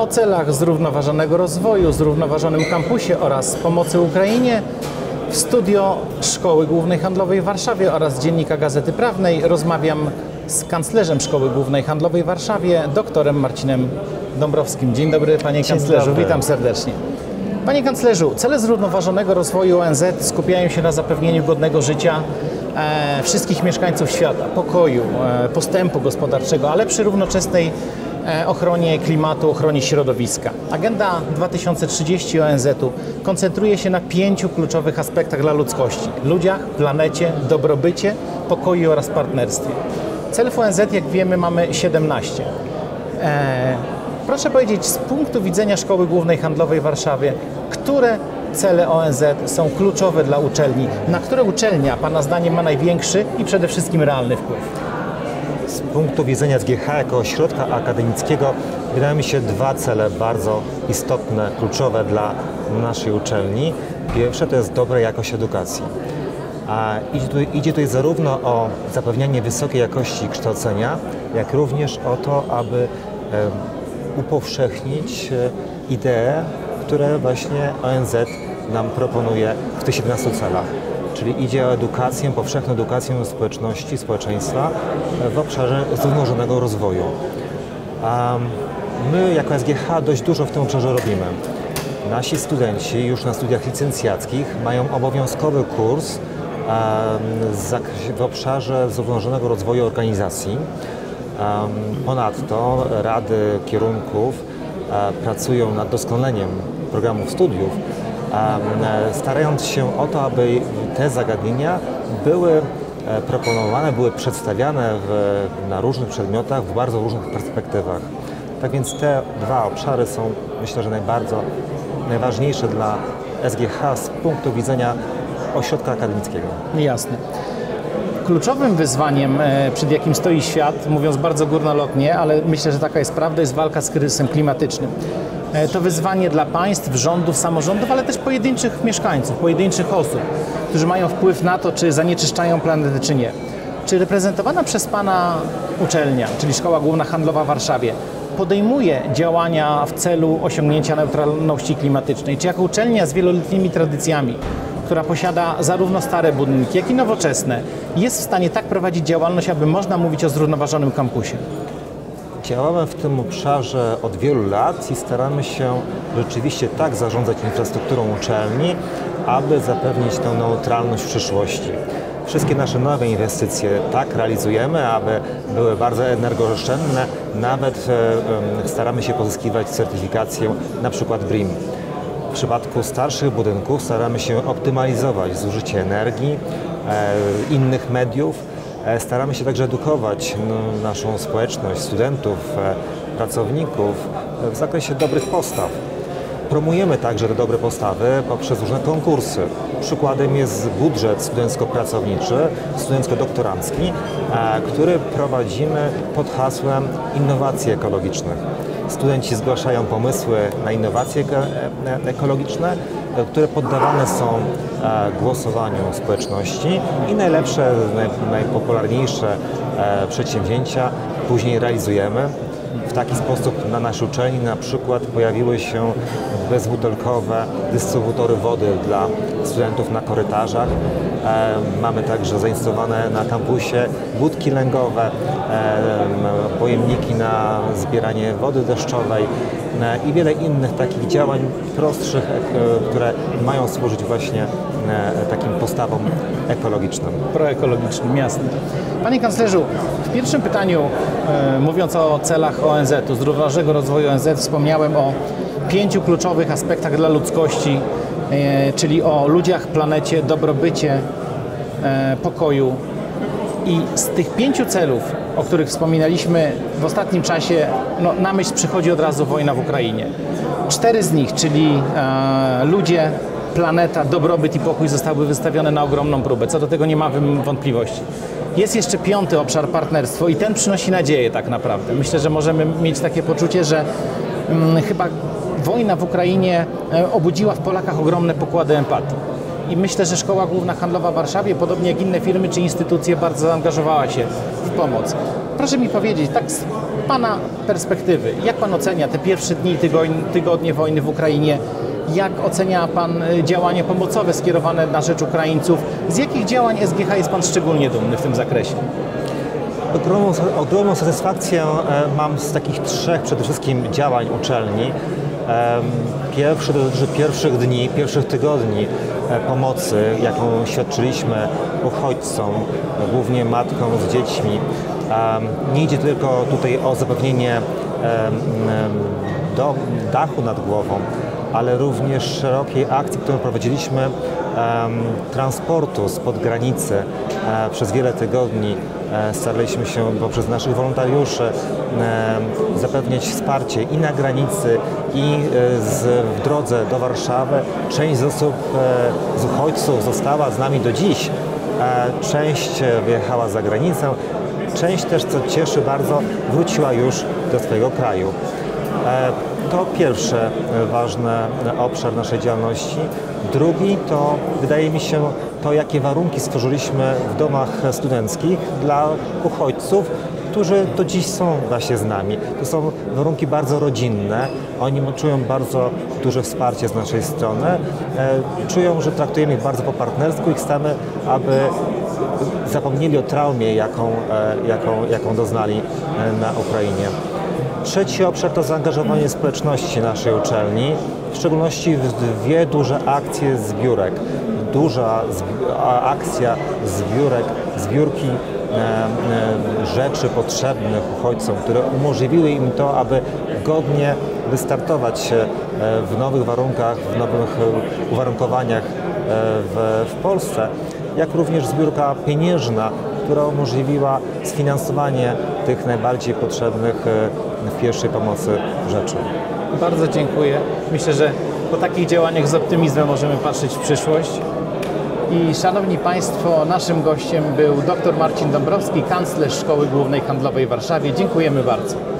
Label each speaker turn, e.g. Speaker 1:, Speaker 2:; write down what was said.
Speaker 1: o celach zrównoważonego rozwoju, zrównoważonym kampusie oraz pomocy Ukrainie w studio Szkoły Głównej Handlowej w Warszawie oraz Dziennika Gazety Prawnej rozmawiam z kanclerzem Szkoły Głównej Handlowej w Warszawie, doktorem Marcinem Dąbrowskim. Dzień dobry panie kanclerzu,
Speaker 2: dobry.
Speaker 1: witam serdecznie. Panie kanclerzu, cele zrównoważonego rozwoju ONZ skupiają się na zapewnieniu godnego życia e, wszystkich mieszkańców świata, pokoju, e, postępu gospodarczego, ale przy równocześnej e, ochronie klimatu, ochronie środowiska. Agenda 2030 ONZ-u koncentruje się na pięciu kluczowych aspektach dla ludzkości: ludziach, planecie, dobrobycie, pokoju oraz partnerstwie. Celów ONZ, jak wiemy, mamy 17. E, proszę powiedzieć, z punktu widzenia Szkoły Głównej Handlowej w Warszawie, które cele ONZ są kluczowe dla uczelni? Na które uczelnia Pana zdaniem ma największy i przede wszystkim realny wpływ?
Speaker 2: Z punktu widzenia SGH jako ośrodka akademickiego wydają mi się dwa cele bardzo istotne, kluczowe dla naszej uczelni. Pierwsze to jest dobra jakość edukacji. A idzie tutaj, idzie tutaj zarówno o zapewnianie wysokiej jakości kształcenia, jak również o to, aby upowszechnić e, idee, które właśnie ONZ nam proponuje w tych 17 celach. Czyli idzie o edukację, powszechną edukację społeczności, społeczeństwa w obszarze zrównoważonego rozwoju. My jako SGH dość dużo w tym obszarze robimy. Nasi studenci już na studiach licencjackich mają obowiązkowy kurs w obszarze zrównoważonego rozwoju organizacji. Ponadto rady kierunków e, pracują nad doskonaleniem programów studiów, starając się o to, aby te zagadnienia były e, proponowane, były przedstawiane w, na różnych przedmiotach w bardzo różnych perspektywach. Tak więc te dwa obszary są myślę, że najbardzo najważniejsze dla SGH z punktu widzenia ośrodka akademickiego.
Speaker 1: Jasne. Kluczowym wyzwaniem, e, przed jakim stoi świat, mówiąc bardzo górnolotnie, ale myślę, że taka jest prawda, jest walka z kryzysem klimatycznym. E, To wyzwanie dla państw, rządów, samorządów, ale też pojedynczych mieszkańców, pojedynczych osób, którzy mają wpływ na to, czy zanieczyszczają planetę, czy nie. Czy reprezentowana przez Pana uczelnia, czyli Szkoła Główna Handlowa w Warszawie, podejmuje działania w celu osiągnięcia neutralności klimatycznej? Czy jako uczelnia z wieloletnimi tradycjami, która posiada zarówno stare budynki, jak i nowoczesne, jest w stanie tak prowadzić działalność, aby można mówić o zrównoważonym kampusie?
Speaker 2: Działamy w tym obszarze od wielu lat i staramy się rzeczywiście tak zarządzać infrastrukturą uczelni, aby zapewnić tę neutralność w przyszłości. Wszystkie nasze nowe inwestycje tak realizujemy, aby były bardzo energooszczędne. Nawet e, staramy się pozyskiwać certyfikację na przykład BRIM. W przypadku starszych budynków staramy się optymalizować zużycie energii, e, innych mediów. E, staramy się także edukować no, naszą społeczność, studentów, e, pracowników e, w zakresie dobrych postaw. Promujemy także te dobre postawy poprzez różne konkursy. Przykładem jest budżet studencko-pracowniczy, studencko-doktorancki, który prowadzimy pod hasłem innowacje ekologiczne. Studenci zgłaszają pomysły na innowacje eko- e- ekologiczne, e, które poddawane są e, głosowaniu społeczności i najlepsze, naj- najpopularniejsze e, przedsięwzięcia później realizujemy. W taki sposób na naszej uczelni na przykład pojawiły się bezbutelkowe dystrybutory wody dla studentów na korytarzach. Mamy także zainstalowane na kampusie budki lęgowe, pojemniki na zbieranie wody deszczowej i wiele innych takich działań prostszych, e, które mają służyć właśnie e, takim postawom ekologicznym.
Speaker 1: proekologicznym, jasne. Panie kanclerzu, w pierwszym pytaniu, e, mówiąc o celach ONZ-u, zrównoważonego rozwoju ONZ, wspomniałem o pięciu kluczowych aspektach dla ludzkości, czyli o ludziach, planecie, dobrobycie, e, pokoju. I z tych pięciu celów, o których wspominaliśmy w ostatnim czasie, no, na myśl przychodzi od razu wojna w Ukrainie. Cztery z nich, czyli e, ludzie, planeta, dobrobyt i pokój zostały wystawione na ogromną próbę. Co do tego nie ma wątpliwości. Jest jeszcze piąty obszar partnerstwo i ten przynosi nadzieję tak naprawdę. Myślę, że możemy mieć takie poczucie, że mm, chyba wojna w Ukrainie e, obudziła w Polakach ogromne pokłady empatii. I myślę, że Szkoła Główna Handlowa w Warszawie, podobnie jak inne firmy czy instytucje, bardzo zaangażowała się w pomoc. Proszę mi powiedzieć, tak z Pana perspektywy, jak Pan ocenia te pierwsze dni, tygodnie, wojny w Ukrainie? Jak ocenia Pan y, działania pomocowe skierowane na rzecz Ukraińców? Z jakich działań SGH jest Pan szczególnie dumny w tym zakresie?
Speaker 2: Ogromną, ogromną satysfakcję e, mam z takich trzech przede wszystkim działań uczelni. Pierwszy dotyczy pierwszych dni, pierwszych tygodni e, pomocy, jaką świadczyliśmy uchodźcom, głównie matkom z dziećmi. Nie idzie tylko tutaj o zapewnienie do, dachu nad głową, ale również szerokiej akcji, którą prowadziliśmy transportu spod granicy e, przez wiele tygodni. E, staraliśmy się poprzez naszych wolontariuszy em, zapewniać wsparcie i na granicy, i e, w drodze do Warszawy. Część z osób, e, z uchodźców została z nami do dziś. E, Część e, wyjechała za granicę, część też, co cieszy bardzo, wróciła już do swojego kraju. E, To pierwszy ważny obszar naszej działalności. Drugi to, wydaje mi się, to jakie warunki stworzyliśmy w domach studenckich dla uchodźców, którzy do dziś są właśnie z nami. To są warunki bardzo rodzinne. Oni czują bardzo duże wsparcie z naszej strony. E, Czują, że traktujemy ich bardzo po partnersku i chcemy, aby zapomnieli o traumie, jaką, e, jaką, jaką doznali na Ukrainie. Trzeci obszar to zaangażowanie społeczności naszej uczelni, w szczególności w dwie duże akcje zbiórek. Duża akcja zbiórek, zbiórki rzeczy potrzebnych uchodźcom, które umożliwiły im to, aby godnie wystartować e, w nowych warunkach, w nowych e, uwarunkowaniach e, w, w Polsce, jak również zbiórka pieniężna, która umożliwiła sfinansowanie tych najbardziej potrzebnych w pierwszej pomocy rzeczy.
Speaker 1: Bardzo dziękuję. Myślę, że po takich działaniach z optymizmem możemy patrzeć w przyszłość. I Szanowni Państwo, naszym gościem był dr Marcin Dąbrowski, kanclerz Szkoły Głównej Handlowej w Warszawie. Dziękujemy bardzo.